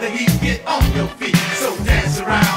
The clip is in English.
the heat, get on your feet. So dance around.